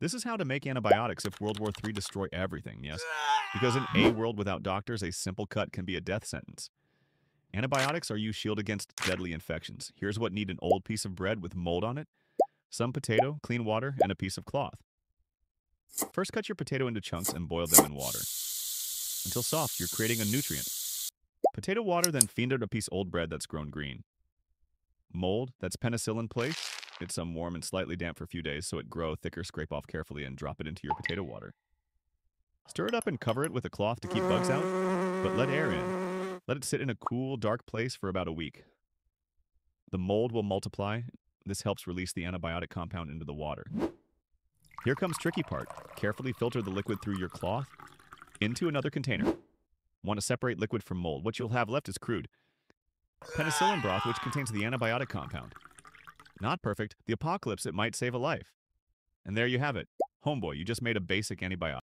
This is how to make antibiotics if World War III destroy everything, yes? Because in a world without doctors, a simple cut can be a death sentence. Antibiotics are used shield against deadly infections. Here's what need an old piece of bread with mold on it, some potato, clean water, and a piece of cloth. First cut your potato into chunks and boil them in water. Until soft, you're creating a nutrient. Potato water then feed a piece of old bread that's grown green. Mold, that's penicillin place. Get some warm and slightly damp for a few days so it grow thicker, scrape off carefully, and drop it into your potato water. Stir it up and cover it with a cloth to keep bugs out, but let air in. Let it sit in a cool, dark place for about a week. The mold will multiply. This helps release the antibiotic compound into the water. Here comes tricky part. Carefully filter the liquid through your cloth into another container. Want to separate liquid from mold. What you'll have left is crude. Penicillin broth, which contains the antibiotic compound. Not perfect. The apocalypse, it might save a life. And there you have it. Homeboy, you just made a basic antibiotic.